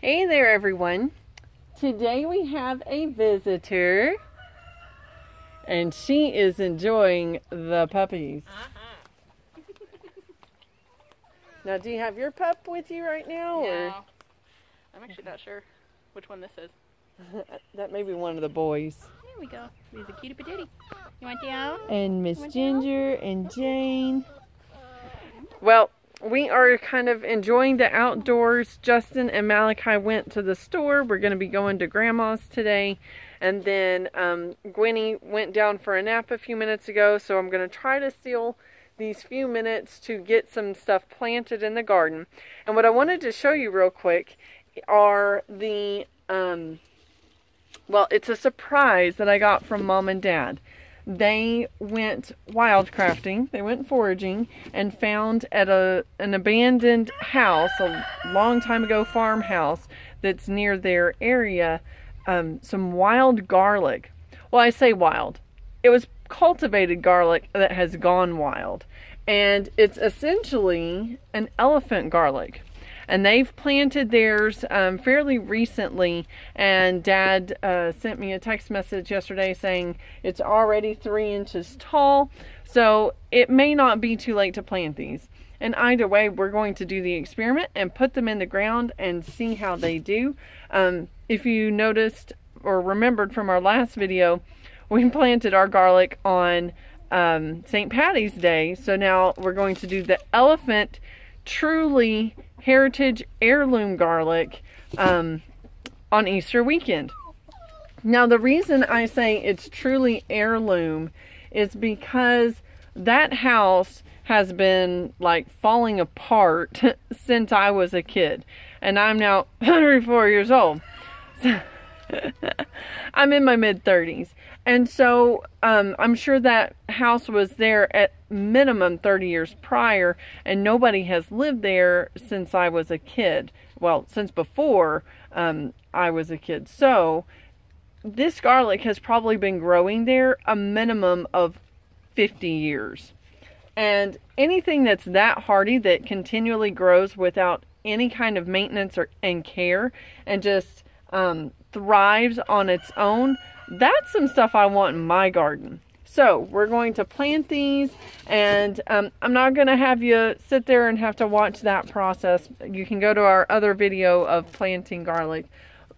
Hey there, everyone. Today we have a visitor, and she is enjoying the puppies. Uh-huh. now, do you have your pup with you right now? No. I'm actually not sure which one this is. that may be one of the boys. There we go. He's a cutie patootie. You want down? And Miss Ginger and Jane. Well, we are kind of enjoying the outdoors. Justin and Malachi went to the store. We're going to be going to Grandma's today. And then um, Gwenny went down for a nap a few minutes ago. So I'm going to try to steal these few minutes to get some stuff planted in the garden. And what I wanted to show you real quick are the, um, well, it's a surprise that I got from mom and dad they went wildcrafting, they went foraging, and found at a an abandoned house, a long time ago farmhouse that's near their area, um, some wild garlic. Well, I say wild. It was cultivated garlic that has gone wild. And it's essentially an elephant garlic and they've planted theirs um, fairly recently. And Dad uh, sent me a text message yesterday saying it's already three inches tall, so it may not be too late to plant these. And either way, we're going to do the experiment and put them in the ground and see how they do. Um, if you noticed or remembered from our last video, we planted our garlic on um, St. Patty's Day. So now we're going to do the elephant truly heritage heirloom garlic um, on Easter weekend. Now, the reason I say it's truly heirloom is because that house has been like falling apart since I was a kid. And I'm now 104 years old. So I'm in my mid 30s. And so um, I'm sure that house was there at minimum 30 years prior, and nobody has lived there since I was a kid. Well, since before um, I was a kid. So this garlic has probably been growing there a minimum of 50 years. And anything that's that hardy that continually grows without any kind of maintenance or and care and just um, thrives on its own, that's some stuff I want in my garden. So we're going to plant these and um, I'm not going to have you sit there and have to watch that process. You can go to our other video of planting garlic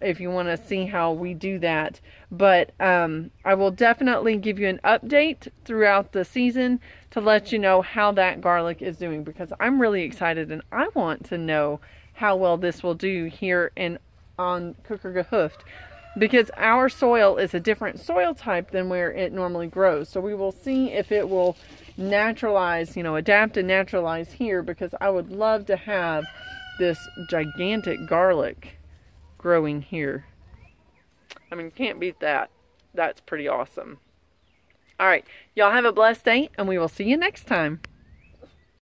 if you want to see how we do that. But um, I will definitely give you an update throughout the season to let you know how that garlic is doing because I'm really excited and I want to know how well this will do here in on Kooker Gehöft because our soil is a different soil type than where it normally grows. So we will see if it will naturalize, you know, adapt and naturalize here because I would love to have this gigantic garlic growing here. I mean, can't beat that. That's pretty awesome. All right, y'all have a blessed day and we will see you next time.